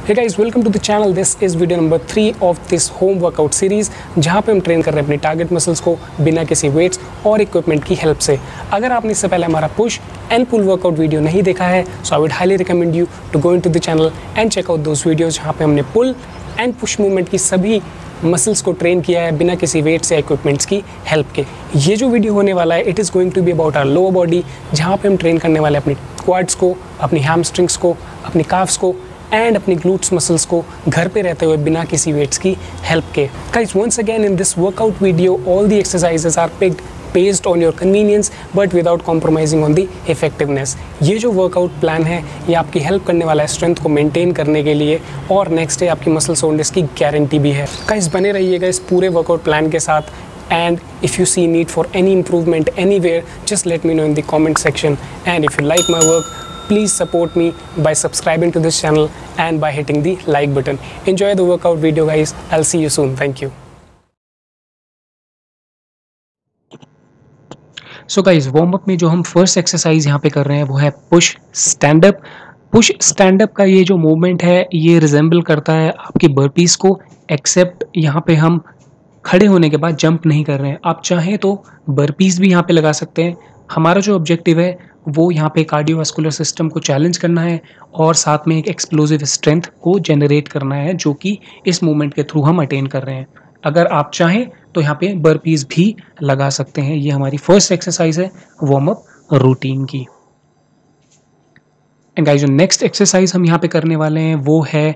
Hey guys, welcome to the channel. This is video number three of this home workout series जहाँ पे हम train कर रहे हैं अपनी टारगेट मसल्स को बिना किसी वेट्स और इक्विपमेंट की हेल्प से अगर आपने इससे पहले हमारा push and pull workout video नहीं देखा है so I would highly recommend you to go into the channel and check out those videos जहाँ पे हमने पुल एंड पुश मूवमेंट की सभी मसल्स को ट्रेन किया है बिना किसी वेट्स या इक्विपमेंट्स की हेल्प के ये जो वीडियो होने वाला है it is going to be about our lower body जहाँ पे हम ट्रेन करने वाले अपनी क्वाड्स को अपनी हैमस्ट्रिंग्स को अपनी काफ्स को एंड अपनी ग्लूट्स मसल्स को घर पे रहते हुए बिना किसी वेट्स की हेल्प के। Guys once again in this workout video all the exercises are picked based on your convenience, but without compromising on the effectiveness. ये जो वर्कआउट प्लान है, ये आपकी हेल्प करने वाला है स्ट्रेंथ को मेंटेन करने के लिए, और नेक्स्ट डे आपकी मसल सोल्डर्स की गारंटी भी है। गाइस बने रहिएगा इस पूरे वर्कआउट प्लान के साथ, and if you see need for any improvement anywhere, just let me know in the comment section. And if you like my work please support me by subscribing to this channel and by hitting the like button. Enjoy the workout video, guys. I'll see you soon. Thank you. So guys warm up में जो हम first exercise यहाँ पे कर रहे हैं, वो है push stand up push stand up का ये जो मूवमेंट है, ये रिजेंबल करता है आपकी बर्पीस को एक्सेप्ट यहाँ पे हम खड़े होने के बाद जंप नहीं कर रहे हैं। आप चाहें तो बर्पीस भी यहाँ पे लगा सकते हैं। हमारा जो ऑब्जेक्टिव है वो यहाँ पे कार्डियोवास्कुलर सिस्टम को चैलेंज करना है और साथ में एक एक्सप्लोजिव स्ट्रेंथ को जनरेट करना है जो कि इस मूवमेंट के थ्रू हम अटेन कर रहे हैं। अगर आप चाहें तो यहाँ पे बर्पीज भी लगा सकते हैं। ये हमारी फ़र्स्ट एक्सरसाइज है वार्म अप रूटीन की। एंड गाइस जो नेक्स्ट एक्सरसाइज हम यहाँ पे करने वाले हैं, वो है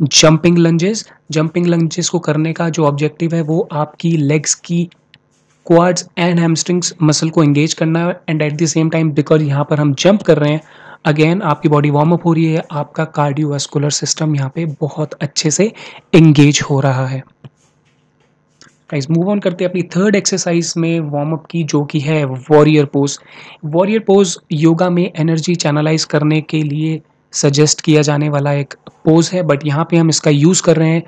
जंपिंग लंजेस जंपिंग लंजेस को करने का जो ऑब्जेक्टिव है, वो आपकी लेग्स की क्वाड्स एंड हैमस्ट्रिंग्स मसल को एंगेज करना है and at the same time because यहाँ पर हम जंप कर रहे हैं अगेन आपकी बॉडी वार्म अप हो रही है, आपका कार्डियोवास्कुलर सिस्टम यहाँ पे बहुत अच्छे से एंगेज हो रहा है। गाइस मूव ऑन करते हैं अपनी थर्ड एक्सरसाइज में वार्म अप की जो कि है warrior pose warrior pose yoga में एनर्जी चैनलाइज करने के लिए सजेस्ट किया जाने वाला एक पोज है बट यहाँ पे हम इसका यूज़ कर रहे हैं।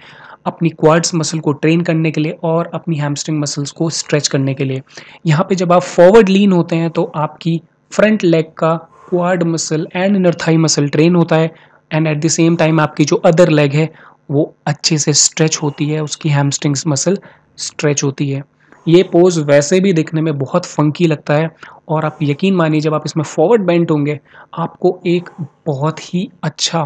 अपनी क्वाड्स मसल को ट्रेन करने के लिए और अपनी हैमस्ट्रिंग मसल्स को स्ट्रेच करने के लिए। यहाँ पे जब आप फॉरवर्ड लीन होते हैं तो आपकी फ्रंट लेग का quad muscle and inner muscle train होता है and at the same time आपकी जो अदर लेग है, वो अच्छे से स्ट्रेच होती है, उसकी हैमस्ट्रिंग्स मसल स्ट्रेच होती है। ये पोज वैसे भी दिखने में बहुत फंकी लगता है और आप यकीन मानिए, जब आप इसमें फॉरवर्ड बेंट होंगे, आपको एक बहुत ही अच्छा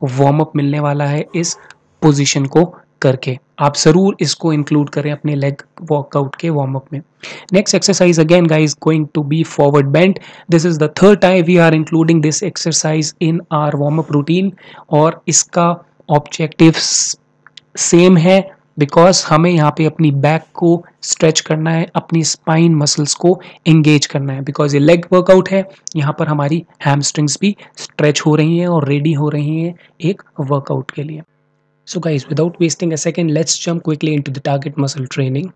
वार्म अप मिलने वाला है इस पोजीशन को करके। आप ज़रूर इसको इंक्लूड करें अपने लेग वर्कआउट के वार्म अप में। Next exercise again guys going to be forward bent this is the third time we are including this exercise in our warm up routine और इसका ऑब्जेक्टिव सेम है because हमें यहाँ पे अपनी back को स्ट्रेच करना है, अपनी स्पाइन मसल्स को एंगेज करना है। बिकॉज़ ये लेग वर्कआउट है, यहाँ पर हमारी हैमस्ट्रिंग्स भी स्ट्रेच हो रही हैं और रेडी हो रही हैं एक वर्कआउट के लिए। So guys without wasting a second let's jump quickly into the target muscle training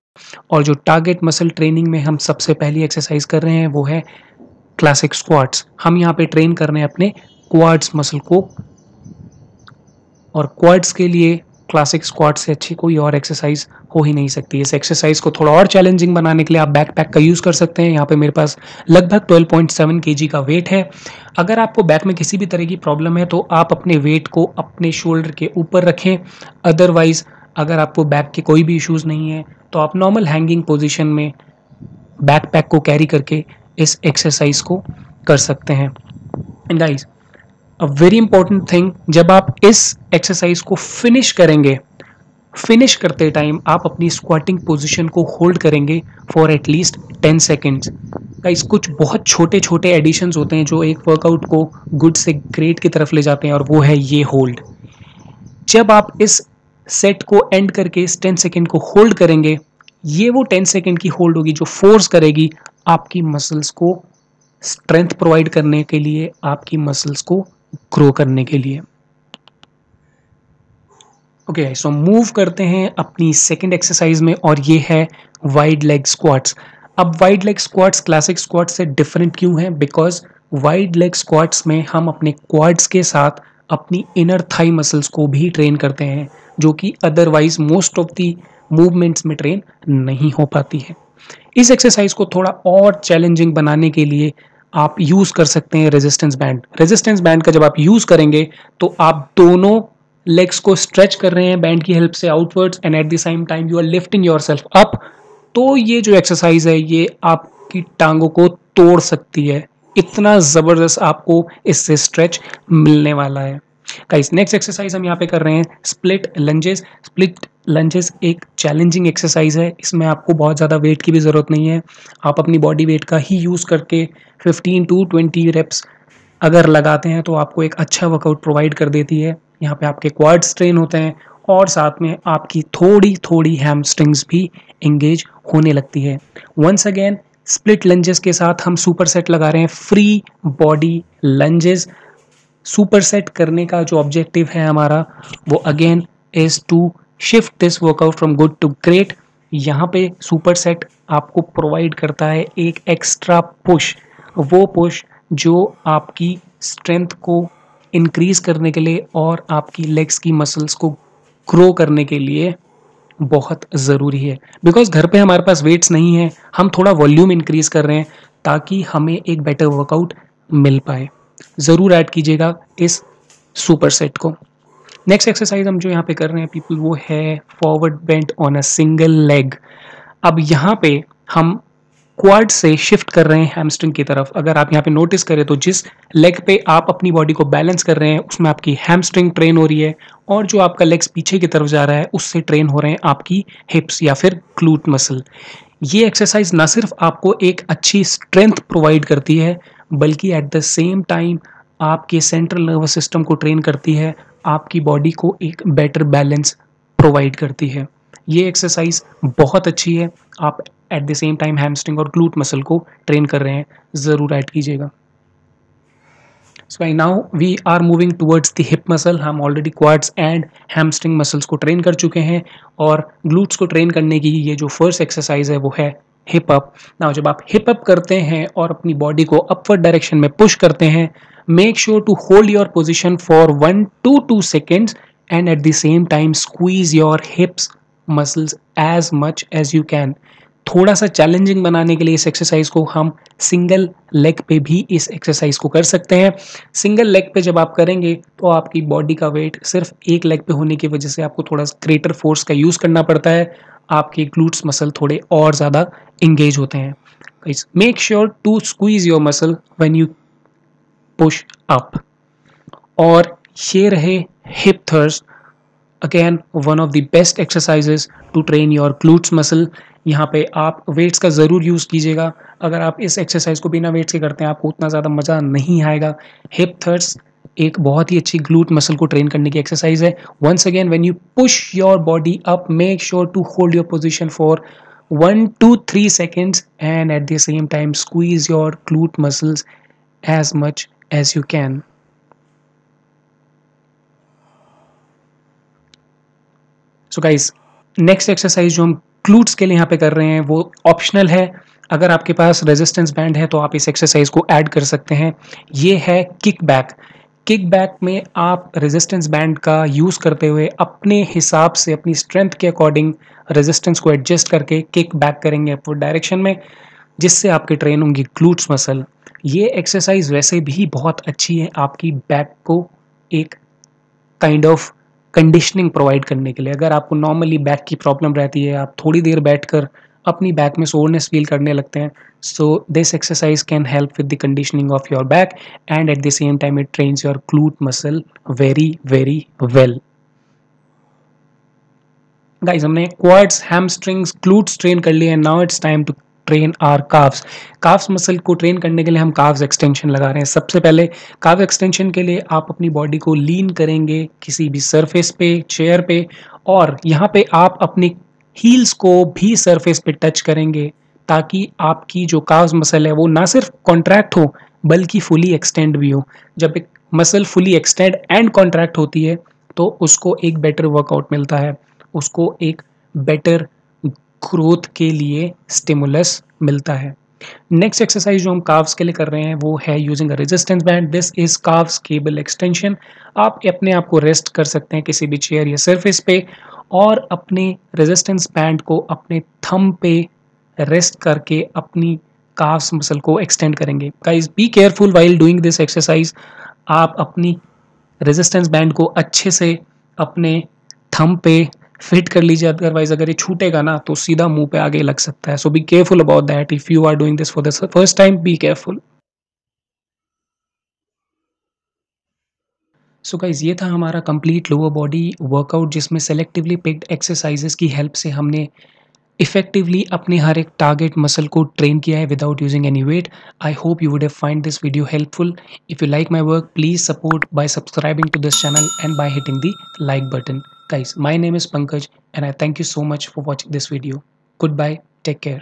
और जो टारगेट मसल ट्रेनिंग में हम सबसे पहली एक्सरसाइज कर रहे हैं, वो है क्लासिक स्क्वाड्स हम यहाँ पे ट्रेन कर रहे हैं अपने क्वाड्स मसल को। और क्वाड्स के लिए क्लासिक स्क्वाड से अच्छी कोई और एक्सरसाइज हो ही नहीं सकती। इस एक्सरसाइज को थोड़ा और चैलेंजिंग बनाने के लिए आप बैक पैक का यूज़ कर सकते हैं। यहाँ पे मेरे पास लगभग 12.7 केजी का वेट है। अगर आपको बैक में किसी भी तरह की प्रॉब्लम है तो आप अपने वेट को अपने शोल्डर के ऊपर रखें। अदरवाइज़ अगर आपको बैक के कोई भी इशूज़ नहीं है तो आप नॉर्मल हैंगिंग पोजिशन में बैक पैक को कैरी करके इस एक्सरसाइज को कर सकते हैं। And guys a very important thing जब आप इस एक्सरसाइज को फिनिश करेंगे फिनिश करते टाइम आप अपनी स्क्वाटिंग पोजीशन को होल्ड करेंगे for at least ten seconds guys कुछ बहुत छोटे छोटे एडिशंस होते हैं जो एक वर्कआउट को गुड से ग्रेट की तरफ़ ले जाते हैं और वो है ये होल्ड जब आप इस सेट को एंड करके इस टेन सेकेंड को होल्ड करेंगे, ये वो टेन सेकेंड की होल्ड होगी जो फोर्स करेगी आपकी मसल्स को स्ट्रेंथ प्रोवाइड करने के लिए, आपकी मसल्स को ग्रो करने के लिए। ओके सो मूव करते हैं अपनी सेकंड एक्सरसाइज में और ये है वाइड लेग स्क्वाट्स अब wide leg squats classic squats से डिफरेंट क्यों है? बिकॉज़ वाइड लेग स्क्वाट्स में हम अपने क्वाड्स के साथ अपनी इनर थाई मसल्स को भी ट्रेन करते हैं, जो कि otherwise most of the movements में ट्रेन नहीं हो पाती है। इस एक्सरसाइज को थोड़ा और चैलेंजिंग बनाने के लिए आप यूज़ कर सकते हैं रेजिस्टेंस बैंड रेजिस्टेंस बैंड का जब आप यूज़ करेंगे तो आप दोनों लेग्स को स्ट्रेच कर रहे हैं बैंड की हेल्प से outwards and at the same time you are lifting yourself up तो ये जो एक्सरसाइज है, ये आपकी टांगों को तोड़ सकती है। इतना ज़बरदस्त आपको इससे स्ट्रेच मिलने वाला है। गाइस नेक्स्ट एक्सरसाइज हम यहाँ पे कर रहे हैं स्प्लिट लंजेस स्प्लिट लंजेस एक चैलेंजिंग एक्सरसाइज है। इसमें आपको बहुत ज़्यादा वेट की भी ज़रूरत नहीं है। आप अपनी बॉडी वेट का ही यूज़ करके 15 टू 20 रेप्स अगर लगाते हैं तो आपको एक अच्छा वर्कआउट प्रोवाइड कर देती है। यहाँ पे आपके क्वाड्स स्ट्रेन होते हैं और साथ में आपकी थोड़ी थोड़ी हैमस्ट्रिंग्स भी इंगेज होने लगती है। वंस अगेन स्प्लिट लंजेस के साथ हम सुपर सेट लगा रहे हैं। Free body lunges super set करने का जो ऑब्जेक्टिव है हमारा, वो again is to shift this workout from good to great यहाँ पे सुपर सेट आपको प्रोवाइड करता है एक एक्स्ट्रा पुश वो पुश जो आपकी स्ट्रेंथ को इंक्रीज करने के लिए और आपकी लेग्स की मसल्स को ग्रो करने के लिए बहुत ज़रूरी है। बिकॉज़ घर पे हमारे पास वेट्स नहीं है, हम थोड़ा वॉल्यूम इंक्रीज कर रहे हैं ताकि हमें एक बेटर वर्कआउट मिल पाए। ज़रूर ऐड कीजिएगा इस सुपर सेट को। नेक्स्ट एक्सरसाइज हम जो यहाँ पे कर रहे हैं पीपल वो है forward bent on a single leg अब यहाँ पे हम क्वाड से शिफ्ट कर रहे हैं हैमस्ट्रिंग की तरफ़। अगर आप यहाँ पे नोटिस करें तो जिस लेग पे आप अपनी बॉडी को बैलेंस कर रहे हैं, उसमें आपकी हैमस्ट्रिंग ट्रेन हो रही है और जो आपका लेग्स पीछे की तरफ़ जा रहा है, उससे ट्रेन हो रहे हैं आपकी हिप्स या फिर क्लूट मसल ये एक्सरसाइज ना सिर्फ़ आपको एक अच्छी स्ट्रेंथ प्रोवाइड करती है बल्कि एट द सेम टाइम आपके सेंट्रल नर्वस सिस्टम को ट्रेन करती है, आपकी बॉडी को एक बेटर बैलेंस प्रोवाइड करती है। ये एक्सरसाइज बहुत अच्छी है। आप at the same time hamstring और ग्लूट मसल को ट्रेन कर रहे हैं। ज़रूर ऐड कीजिएगा। So I now we are moving towards the hip muscle हम already quads and hamstring muscles को ट्रेन कर चुके हैं और ग्लूट्स को ट्रेन करने की ये जो फ़र्स्ट एक्सरसाइज है वो है हिप अप नाउ जब आप हिप अप करते हैं और अपनी बॉडी को अपवर्ड डायरेक्शन में पुश करते हैं make sure to hold your position for one two two seconds and at the same time squeeze your hips muscles as much as you can थोड़ा सा चैलेंजिंग बनाने के लिए इस एक्सरसाइज को हम सिंगल लेग पे भी इस एक्सरसाइज को कर सकते हैं। सिंगल लेग पे जब आप करेंगे तो आपकी बॉडी का वेट सिर्फ़ एक लेग पे होने की वजह से आपको थोड़ा सा ग्रेटर फोर्स का यूज़ करना पड़ता है। आपके ग्लूट्स मसल थोड़े और ज़्यादा इंगेज होते हैं। Make sure to squeeze your muscle when you push up और ये रहे hip thrusts again one of the best exercises to train your glutes muscle यहाँ पे आप वेट्स का ज़रूर यूज़ कीजिएगा। अगर आप इस एक्सरसाइज को बिना वेट्स के करते हैं, आपको उतना ज़्यादा मज़ा नहीं आएगा। हिप थर्स एक बहुत ही अच्छी ग्लूट मसल को ट्रेन करने की एक्सरसाइज है। Once again when you push your body up make sure to hold your position for one two three seconds and at the same time squeeze your glute muscles as much as you can so guys next exercise जो हम क्लूट्स के लिए यहाँ पे कर रहे हैं वो ऑप्शनल है। अगर आपके पास रेजिस्टेंस बैंड है तो आप इस एक्सरसाइज को ऐड कर सकते हैं। ये है किक बैक किक बैक में आप रेजिस्टेंस बैंड का यूज़ करते हुए अपने हिसाब से, अपनी स्ट्रेंथ के अकॉर्डिंग रेजिस्टेंस को एडजस्ट करके किक बैक करेंगे अपवर्ड डायरेक्शन में, जिससे आपके ट्रेन होंगी ग्लूट्स मसल ये एक्सरसाइज वैसे भी बहुत अच्छी है आपकी बैक को एक काइंड ऑफ़ कंडीशनिंग प्रोवाइड करने के लिए। अगर आपको नॉर्मली बैक की प्रॉब्लम रहती है, आप थोड़ी देर बैठकर अपनी बैक में सोरनेस फील करने लगते हैं। So this exercise can help with the conditioning of your back and at the same time it trains your glute muscle very very well guys हमने क्वाड्स हैमस्ट्रिंग्स ग्लूट्स ट्रेन कर लिए now it's time to train our calves calves muscle को train करने के लिए हम carbs extension लगा रहे हैं। सबसे पहले काफ एक्सटेंशन के लिए आप अपनी बॉडी को लीन करेंगे किसी भी सरफेस पे चेयर पे और यहाँ पे आप अपनी हील्स को भी सरफेस पे टच करेंगे ताकि आपकी जो काव्स मसल है वो ना सिर्फ़ कॉन्ट्रैक्ट हो, बल्कि फुली एक्सटेंड भी हो। जब एक muscle fully extend and contract होती है तो उसको एक बेटर वर्कआउट मिलता है। उसको एक बेटर ग्रोथ के लिए स्टिमुलस मिलता है। नेक्स्ट एक्सरसाइज जो हम काव्स के लिए कर रहे हैं, वो है using a resistance band this is calves cable extension आप अपने आप को रेस्ट कर सकते हैं किसी भी चेयर या सरफेस पे और अपने रेजिस्टेंस बैंड को अपने थम पे रेस्ट करके अपनी काफ्स मसल को एक्सटेंड करेंगे। Guys be careful while doing this exercise आप अपनी रेजिस्टेंस बैंड को अच्छे से अपने थम पे फिट कर लीजिए अदरवाइज़ अगर ये छूटेगा ना तो सीधा मुँह पे आगे लग सकता है। So be careful about that if you are doing this for the first time be careful so so guys ये था हमारा कंप्लीट लोअर बॉडी वर्कआउट जिसमें सेलेक्टिवली पिक्ड एक्सरसाइजेस की हेल्प से हमने इफेक्टिवली अपने हर एक टारगेट मसल को ट्रेन किया है without using any weight I hope you would have find this video helpful if you like my work please support by subscribing to this channel and by hitting the like button guys my name is pankaj and i thank you so much for watching this video. Goodbye. Take care